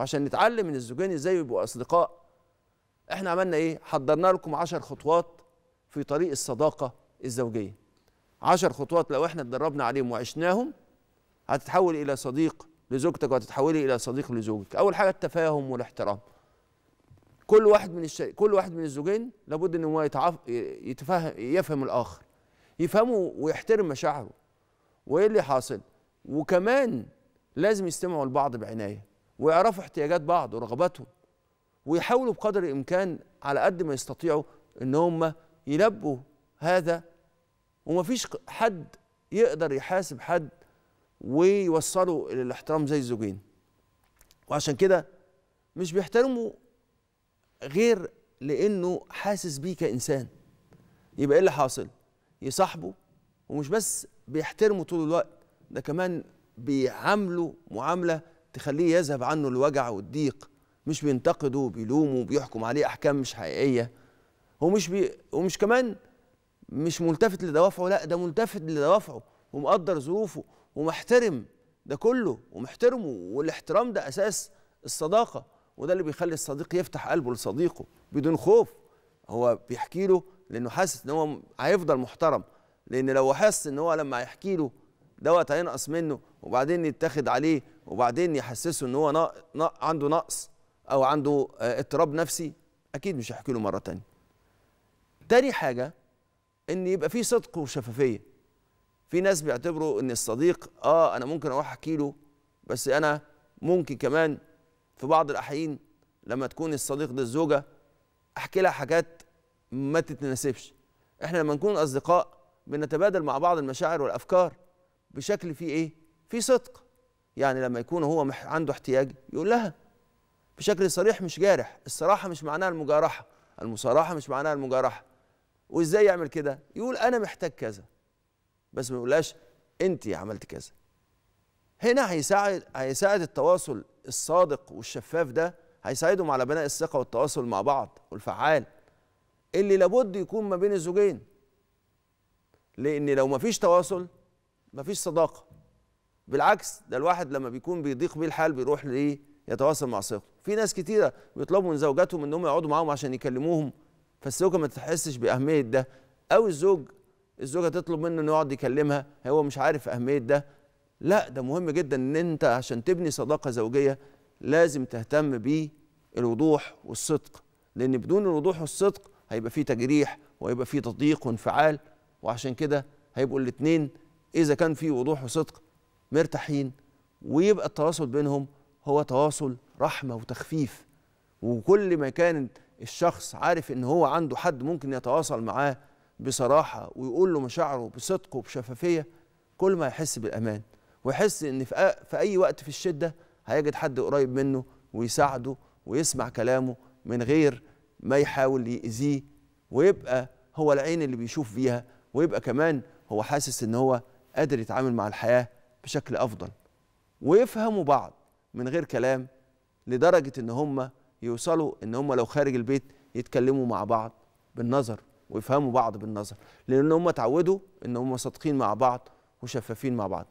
وعشان نتعلم من الزوجين إزاي يبقوا أصدقاء. إحنا عملنا إيه؟ حضرنا لكم عشر خطوات في طريق الصداقة الزوجية. عشر خطوات لو إحنا اتدربنا عليهم وعشناهم هتتحول إلى صديق لزوجتك وهتتحولي إلى صديق لزوجك. أول حاجة التفاهم والاحترام. كل واحد من الشيء كل واحد من الزوجين لابد إن هو يتعف... يتفهم يفهم الآخر. يفهمه ويحترم مشاعره. وإيه اللي حاصل؟ وكمان لازم يستمعوا لبعض بعناية. ويعرفوا احتياجات بعض ورغباتهم ويحاولوا بقدر الإمكان على قد ما يستطيعوا إن هم يلبوا هذا. ومفيش حد يقدر يحاسب حد ويوصله إلى الاحترام زي الزوجين. وعشان كده مش بيحترموا غير لإنه حاسس بيه كإنسان. يبقى إيه اللي حاصل؟ يصاحبه ومش بس بيحترمه طول الوقت ده كمان بيعامله معاملة تخليه يذهب عنه الوجع والضيق. مش بينتقده وبيلومه وبيحكم عليه أحكام مش حقيقية. ومش بي ومش كمان مش ملتفت لدوافعه لا ده ملتفت لدوافعه ومقدر ظروفه ومحترم ده كله ومحترمه والاحترام ده أساس الصداقة. وده اللي بيخلي الصديق يفتح قلبه لصديقه بدون خوف. هو بيحكي له لأنه حاسس إن هو هيفضل محترم. لأن لو حس إن هو لما هيحكي له دوت هينقص منه وبعدين يتاخد عليه وبعدين يحسسه إن هو. عنده نقص أو عنده اضطراب نفسي أكيد مش هيحكي له مرة تانية. تاني حاجة إن يبقى في صدق وشفافية. في ناس بيعتبروا إن الصديق آه أنا ممكن أروح أحكي له بس أنا ممكن كمان في بعض الأحيان لما تكون الصديق ده الزوجة أحكي لها حاجات ما تتناسبش. إحنا لما نكون أصدقاء بنتبادل مع بعض المشاعر والأفكار. بشكل فيه إيه؟ في صدق. يعني لما يكون هو عنده احتياج يقول لها. بشكل صريح مش جارح. الصراحة مش معناها المجارحة. المصارحة مش معناها المجارحة. وإزاي يعمل كده؟ يقول أنا محتاج كذا. بس ما يقولهاش أنت عملت كذا. هنا هيساعد هيساعد التواصل الصادق والشفاف ده هيساعدهم على بناء الثقة والتواصل مع بعض والفعال. اللي لابد يكون ما بين الزوجين. لأن لو ما فيش تواصل ما فيش صداقة. بالعكس ده الواحد لما بيكون بيضيق بيه الحال بيروح لايه يتواصل مع صديقه في ناس كتيرة بيطلبوا من زوجاتهم انهم يقعدوا معاهم عشان يكلموهم فالزوجه ما تحسش بأهمية ده. أو الزوج الزوجة تطلب منه انه يقعد يكلمها هو مش عارف أهمية ده. لا ده مهم جدا إن أنت عشان تبني صداقة زوجية لازم تهتم بالوضوح والصدق. لأن بدون الوضوح والصدق هيبقى فيه تجريح وهيبقى فيه تضييق وانفعال وعشان كده هيبقوا الاثنين إذا كان في وضوح وصدق مرتاحين ويبقى التواصل بينهم هو تواصل رحمة وتخفيف. وكل ما كان الشخص عارف إن هو عنده حد ممكن يتواصل معاه بصراحة ويقول له مشاعره بصدق وبشفافية كل ما يحس بالأمان. ويحس إن في أي وقت في الشدة هيجد حد قريب منه ويساعده ويسمع كلامه من غير ما يحاول يأذيه ويبقى هو العين اللي بيشوف بيها ويبقى كمان هو حاسس إن هو قادر يتعامل مع الحياة بشكل أفضل. ويفهموا بعض من غير كلام لدرجة إن هم يوصلوا إن هم لو خارج البيت يتكلموا مع بعض بالنظر ويفهموا بعض بالنظر. لأن هم اتعودوا إن هم صادقين مع بعض وشفافين مع بعض.